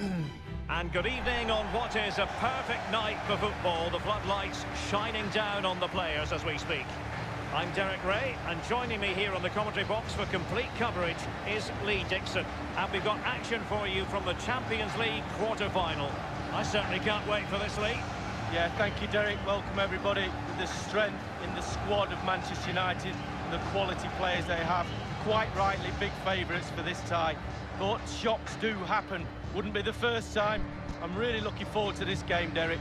And good evening on what is a perfect night for football. The floodlights shining down on the players as we speak. I'm Derek Ray, and joining me here on the commentary box for complete coverage is Lee Dixon. And we've got action for you from the Champions League quarter-final. I certainly can't wait for this, Lee. Yeah, thank you, Derek. Welcome, everybody. The strength in the squad of Manchester United and the quality players they have, quite rightly big favourites for this tie. But shocks do happen. Wouldn't be the first time. I'm really looking forward to this game, Derek.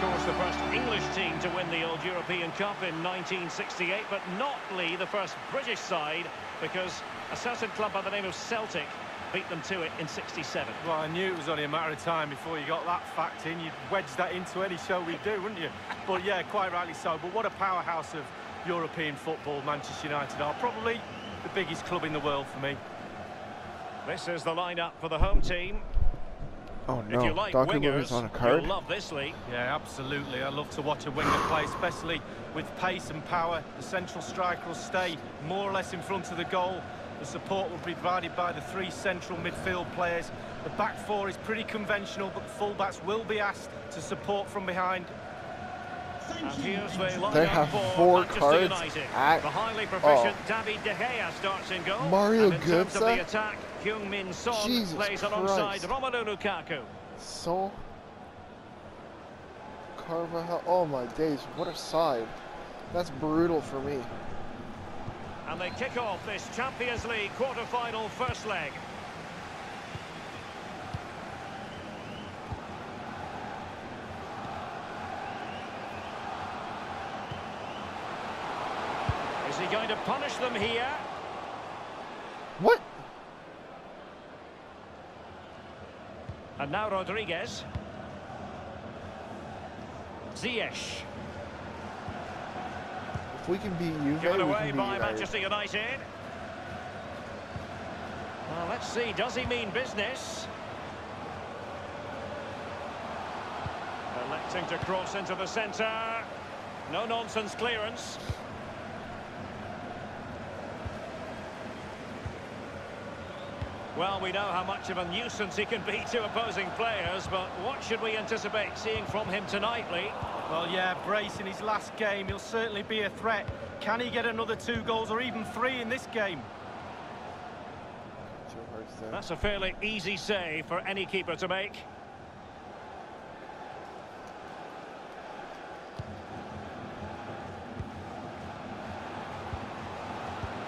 Course, the first English team to win the old European Cup in 1968, but not, Lee, the first British side, because a certain club by the name of Celtic beat them to it in 67. Well, I knew it was only a matter of time before you got that fact in. You'd wedge that into any show we do, wouldn't you? But yeah, quite rightly so. But what a powerhouse of European football Manchester United are. Probably the biggest club in the world for me. This is the lineup for the home team. Oh If you no, like Donkey wingers, on a card. you'll love this, Lee. Yeah, absolutely. I love to watch a winger play, especially with pace and power. The central striker will stay more or less in front of the goal. The support will be provided by the three central midfield players. The back four is pretty conventional, but the fullbacks will be asked to support from behind. And here's the lineup They have four cards at- the highly proficient oh. David De Gea starts in goal. Mario and in the attack, Heung-Min Son Jesus plays alongside Christ. Romelu Lukaku. So Carvajal. Oh my days, what a side. That's brutal for me. And they kick off this Champions League quarter-final first leg. Going to punish them here? What? And now Rodriguez. Ziyech. If we can beat Juve, Given away by. Manchester United. Well, let's see. Does he mean business? Electing to cross into the centre. No nonsense clearance. Well, we know how much of a nuisance he can be to opposing players, but what should we anticipate seeing from him tonight, Lee? Well, yeah, Brace in his last game, he'll certainly be a threat. Can he get another two goals or even three in this game? Two hearts there. That's a fairly easy save for any keeper to make.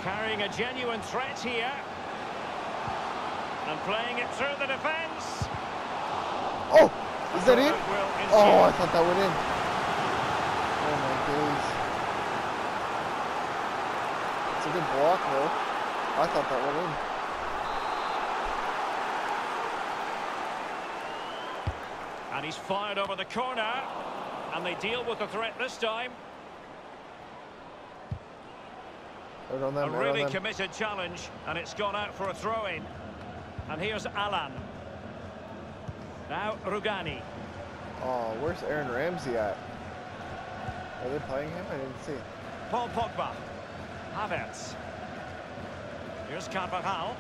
Carrying a genuine threat here. And playing it through the defence. Oh, is that it? Oh, I thought that went in. Oh my days. It's a good block though. I thought that went in. And he's fired over the corner. And they deal with the threat this time. Them, A really committed challenge, and it's gone out for a throw-in. And here's Alan. Now Rugani. Oh, where's Aaron Ramsey at? Are they playing him? I didn't see. Paul Pogba. Havertz. Here's Carvajal.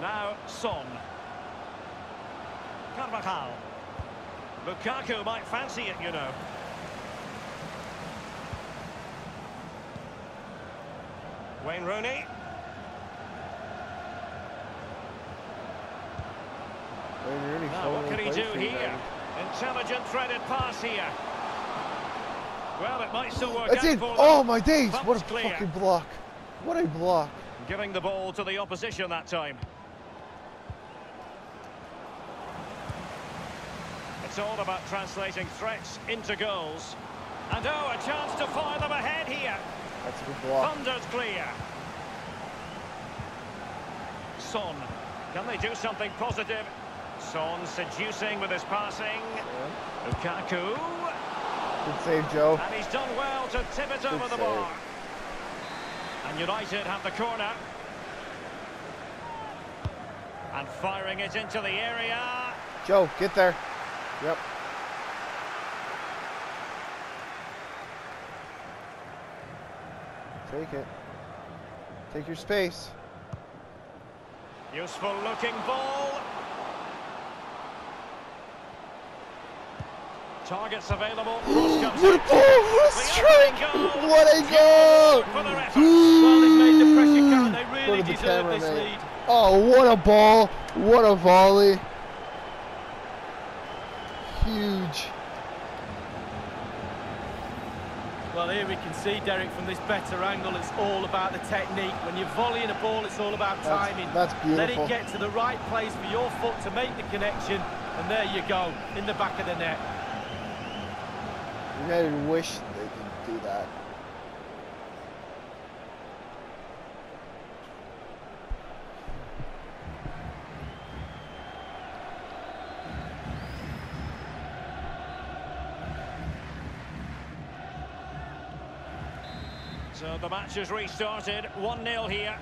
Now Son. Carvajal. Lukaku might fancy it, you know. Wayne Rooney. Wayne Rooney Now, ah, what can he do here? Intelligent threaded pass here. Well, it might still work That's out in. for oh, them. Oh my days! What a clear. fucking block! What a block! Giving the ball to the opposition that time. It's all about translating threats into goals. And oh, a chance to fire them ahead here. That's a good block. Thunder's clear. Son. Can they do something positive? Son seducing with his passing. Yeah. Lukaku. Good save, Joe. And he's done well to tip it over the save. bar. And United have the corner. And firing it into the area. Joe, get there. Yep. Take it. Take your space. Useful looking ball. Targets available. What a ball! What a strike! goal. What a goal! For their. Well, the pressure mm. count. They Go really the camera, lead. Oh, what a ball! What a volley! Huge. Well, here we can see, Derek, from this better angle, it's all about the technique. When you're volleying a ball, it's all about That's- timing. that's Let it get to the right place for your foot to make the connection, and there you go, in the back of the net. United wish they could do that. So the match has restarted. 1-0 here.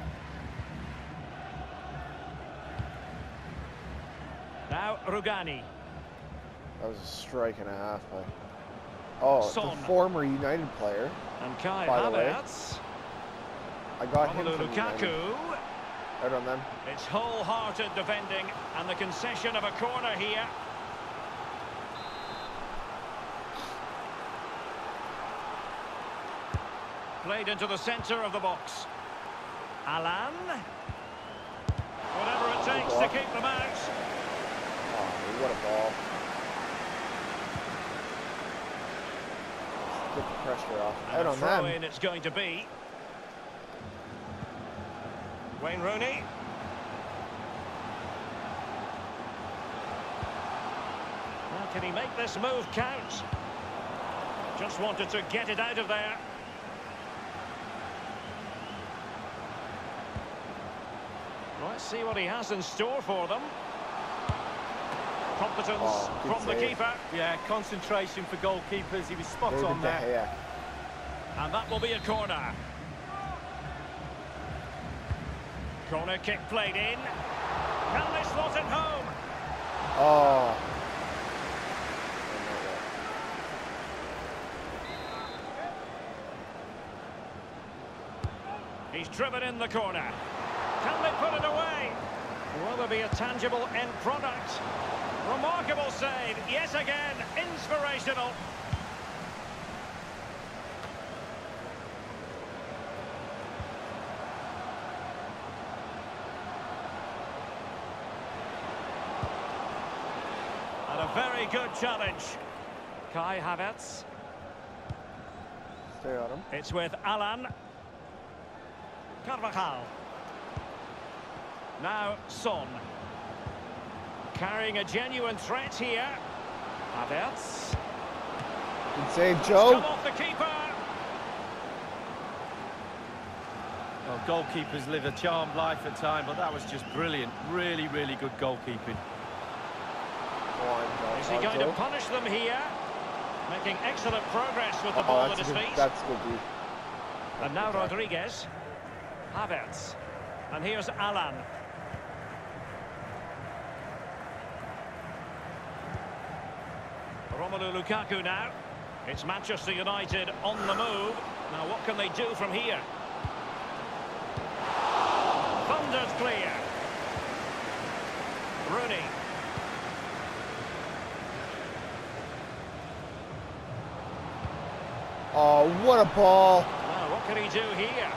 Now Rugani. That was a strike and a half. By... Oh, Son. the former United player. And Kai By the way, I got him Romelu Lukaku. Out on them. It's wholehearted defending and the concession of a corner here. Played into the centre of the box. Alan. Whatever it takes to keep them out. Oh, what a ball. Get the pressure off. And Out a on throw them. in it's going to be. Wayne Rooney. Can he make this move count? Just wanted to get it out of there. Let's see what he has in store for them. Competence Oh, good from the keeper. Yeah, concentration for goalkeepers, he was spot David on there. Gea. And that will be a corner. Corner kick played in. Can they slot it home? Oh. He's driven in the corner. Can they put it away? Will there be a tangible end product? Remarkable save, yet again, inspirational. And a very good challenge. Kai Havertz. Stay on him. It's with Alan. Carvajal. Now Son. Carrying a genuine threat here. Havertz. Good save, Come Joe. off the keeper. Well, goalkeepers live a charmed life at time, but that was just brilliant. Really, really good goalkeeping. Go on, Joe. Is he Oh, going to punish them here? Making excellent progress with the Oh, ball at his good, feet. that's good, dude. And now Rodriguez. Havertz. And here's Alan. Romelu Lukaku now. It's Manchester United on the move. Now what can they do from here? Thunder's clear. Rooney. Oh, what a ball. Now what can he do here?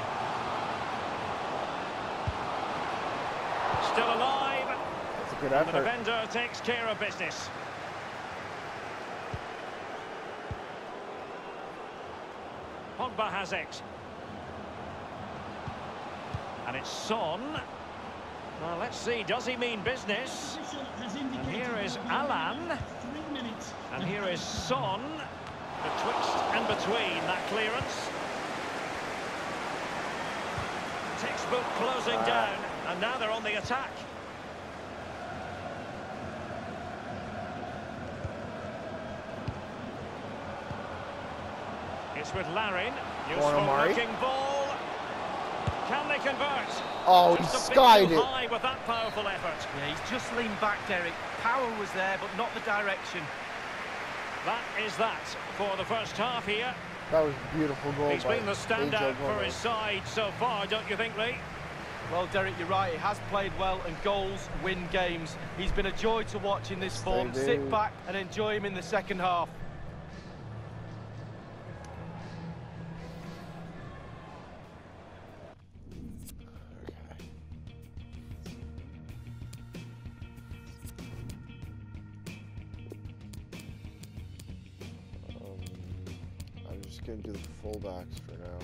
Still alive. That's a good And the defender takes care of business. Pogba has it. And it's Son. Well, let's see, does he mean business? And here is Alan. And here is Son. Betwixt and between that clearance. Textbook closing Ah. down, and now they're on the attack. It's with Larin. Useful Omari. looking ball. Can they convert? Oh, he Just a bit skied it. high with that powerful effort. Yeah, he's just leaned back, Derek. Power was there, but not the direction. That is that for the first half here. That was a beautiful goal. He's by been the standout for his side so far, don't you think, Lee? Well, Derek, you're right. He has played well, and goals win games. He's been a joy to watch in this form. Sit back and enjoy him in the second half. Fullbacks for now.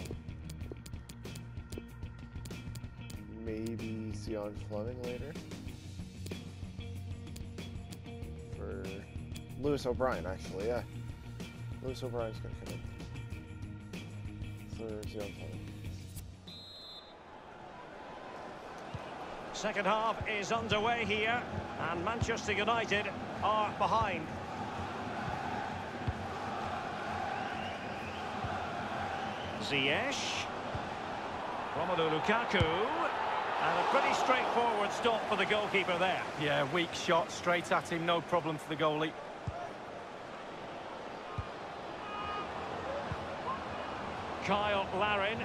Maybe Sion Fleming later. For Lewis O'Brien, actually, yeah. Lewis O'Brien's gonna come in. For Sion Fleming. Second half is underway here, and Manchester United are behind. Ziyech. Romelu Lukaku. And a pretty straightforward stop for the goalkeeper there. Yeah, weak shot straight at him. No problem for the goalie. Cyle Larin.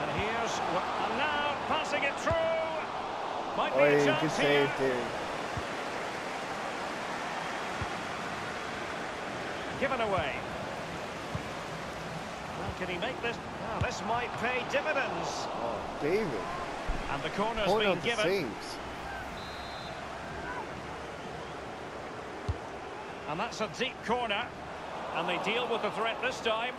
And here's... And now passing it through. Might be Oh, a yeah, chance good here. save, dude. Given away. Can he make this? Ah, this might pay dividends. Oh, David. And the corner's Pulling been given. saves. And that's a deep corner. And they deal with the threat this time.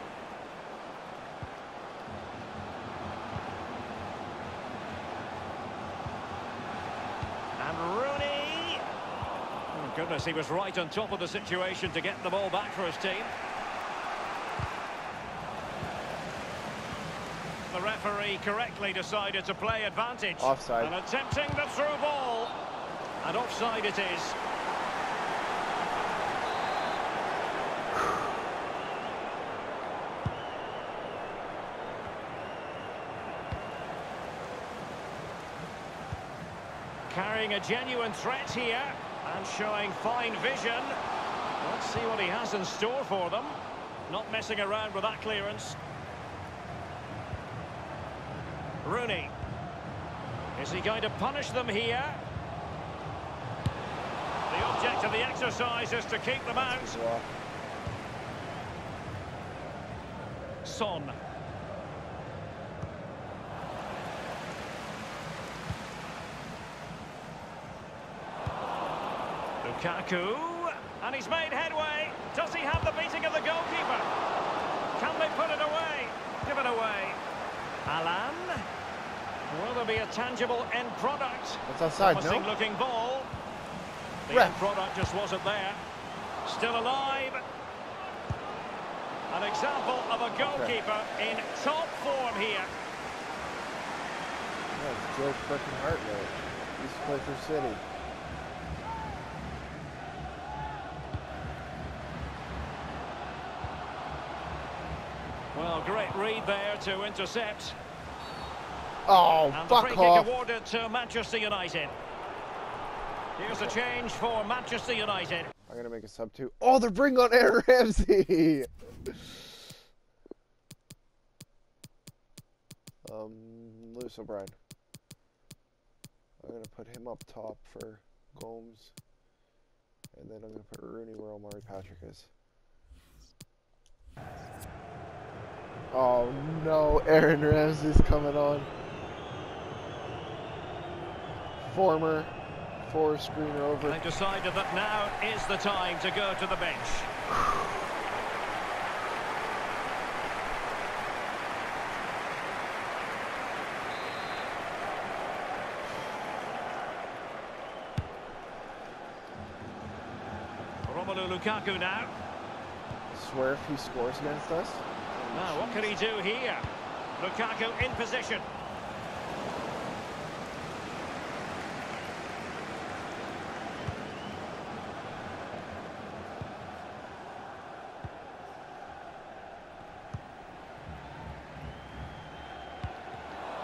And Rooney. Oh, goodness, he was right on top of the situation to get the ball back for his team. The referee correctly decided to play advantage. Offside. And attempting the through ball. And offside it is. Carrying a genuine threat here and showing fine vision. Let's see what he has in store for them. Not messing around with that clearance. Rooney. Is he going to punish them here? The object of the exercise is to keep them out. Son. Lukaku. And he's made headway. Does he have the beating of the goalkeeper? Can they put it away? Give it away. Alan. Will there be a tangible end product? That's Promising no? looking ball. The Ref. end product just wasn't there. Still alive. An example of a goalkeeper in top form here. It's Joe freaking Hartnett. Used to play for City. Well, great read there to intercept. Oh, And the fuck free off. kick awarded to Manchester United. Here's a change for Manchester United. I'm gonna make a sub too. Oh, they're bringing on Aaron Ramsey. um, Lewis O'Brien. I'm gonna put him up top for Gomes, and then I'm gonna put Rooney where Omari Patrick is. Oh no, Aaron Ramsey's coming on. Former four screener over. They've decided that now is the time to go to the bench. Romelu Lukaku now. swear if he scores against us. Now, what can he do here? Lukaku in position.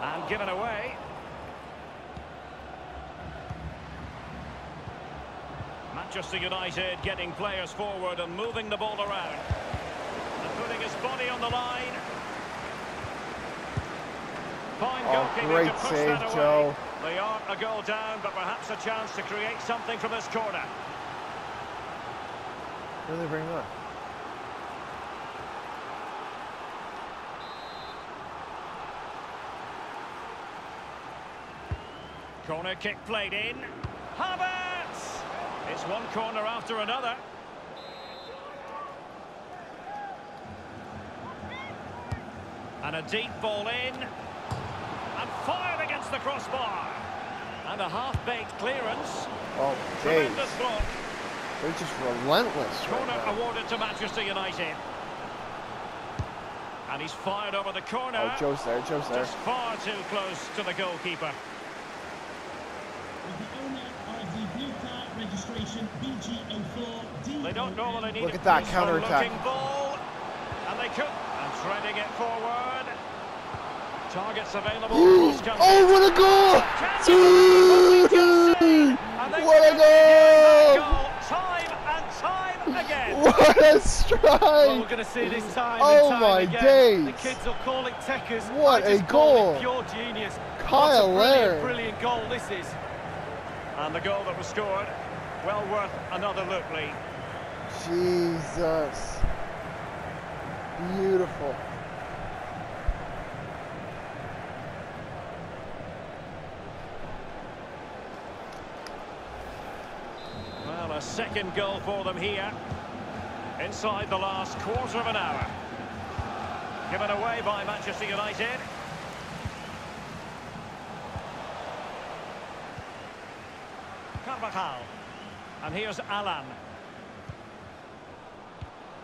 And given away. Manchester United getting players forward and moving the ball around. And putting his body on the line. Fine Oh, great to push save, that away. Joe. They aren't a goal down, but perhaps a chance to create something from this corner. Who are they bringing on? Corner kick played in. Havertz! It's one corner after another. And a deep ball in. And fired against the crossbar. And a half-baked clearance. Oh, Dave. Tremendous block. They're just relentless Corner now. awarded to Manchester United. And he's fired over the corner. Oh, Joe's there. Joe's there. Just far too close to the goalkeeper. With the owner of the blue car registration BG04 They don't normally need Look at that graceful counter-attack. ball. And they could. Threading it forward. Targets available. Ooh. Cross country. Oh, what a goal! What a can get that goal! goal Time and time again. What a Well, we're strike! going to see this time Oh time my again. The kids will call it techers. What a just call it goal. Pure genius. Kyle what a brilliant, brilliant goal this is. And the goal that was scored, well worth another look, Lee. Jesus. Beautiful. Well, a second goal for them here. Inside the last quarter of an hour. Given away by Manchester United. Carvajal. And here's Alan.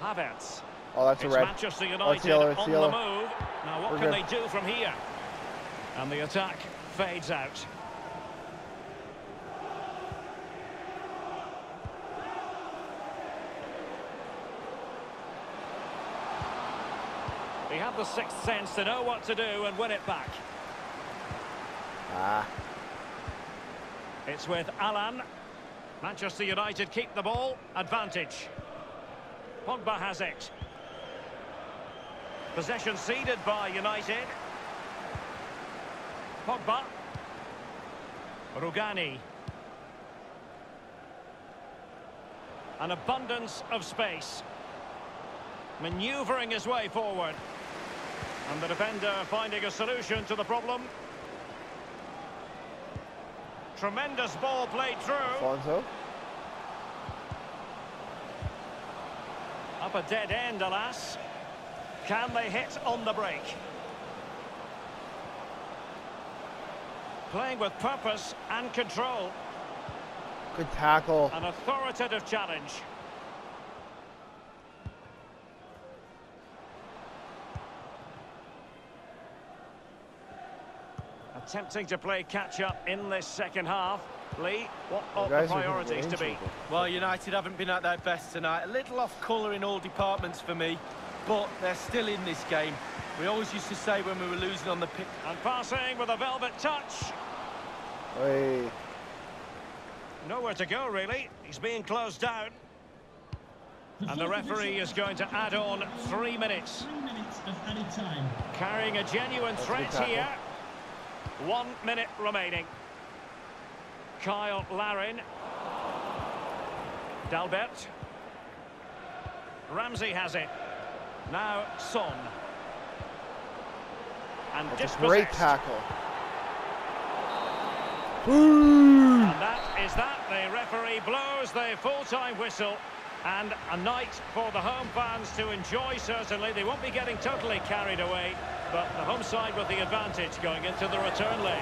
Havertz. Oh, that's a It's red. Manchester Oh, United it's yellow, on yellow. the move. Now, what We're can good. they do from here? And the attack fades out. He had the sixth sense to know what to do and win it back. Ah. It's with Alan. Manchester United keep the ball. Advantage. Pogba has it. Possession ceded by United. Pogba. Rugani. An abundance of space. Manoeuvring his way forward. And the defender finding a solution to the problem. Tremendous ball played through. Alfonso. Up a dead end, alas. Can they hit on the break? Playing with purpose and control. Good tackle. An authoritative challenge. Attempting to play catch-up in this second half. Lee, what The ought the guys priorities to be? Well, United haven't been at their best tonight. A little off colour in all departments for me, but they're still in this game. We always used to say when we were losing on the pitch, And passing with a velvet touch. Hey. Nowhere to go, really. He's being closed down. And the referee is going to add on three minutes. Three minutes of added time. Carrying a genuine That's threat tackle. here. One minute remaining. Cyle Larin. Dalbert. Ramsey has it. Now Son. And That's a great tackle. Woo! And that is that. The referee blows the full-time whistle. And a night for the home fans to enjoy, certainly. They won't be getting totally carried away. But the home side with the advantage going into the return leg.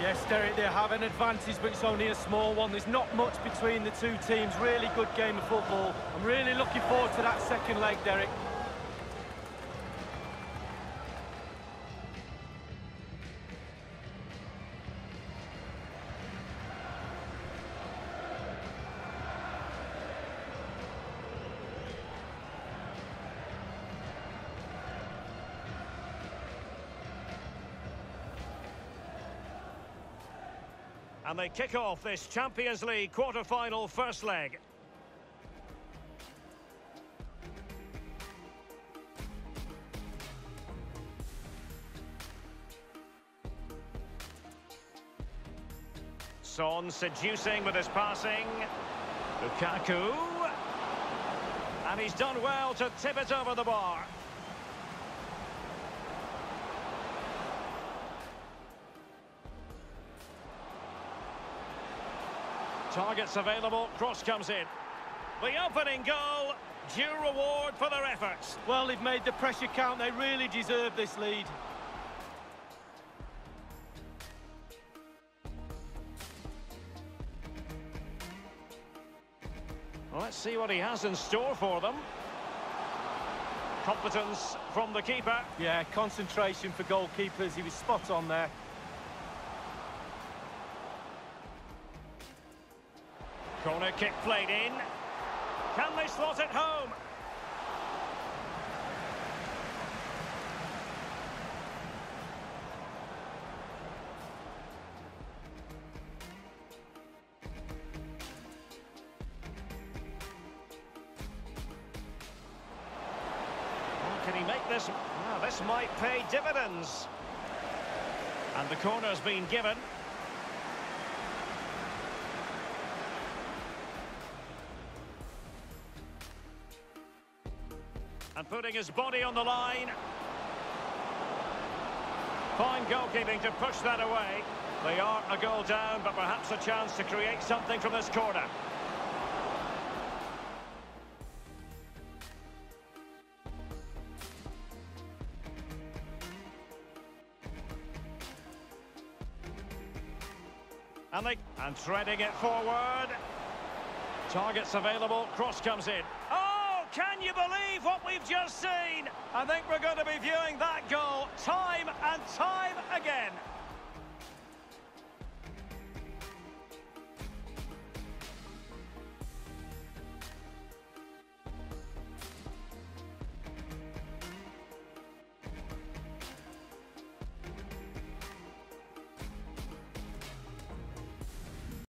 Yes, Derek, they have an advantage, but it's only a small one. There's not much between the two teams. Really good game of football. I'm really looking forward to that second leg, Derek. And they kick off this Champions League quarter-final first leg. Son seducing with his passing. Lukaku. And he's done well to tip it over the bar. Targets available, cross comes in. The opening goal, due reward for their efforts. Well, they've made the pressure count. They really deserve this lead. Well, let's see what he has in store for them. Competence from the keeper. Yeah, concentration for goalkeepers. He was spot on there. Corner kick played in. Can they slot it home? Can he make this? This might pay dividends. And the corner's been given. Putting his body on the line. Fine goalkeeping to push that away. They are a goal down, but perhaps a chance to create something from this corner. And they and threading it forward. Targets available, cross comes in. Can you believe what we've just seen? I think we're going to be viewing that goal time and time again.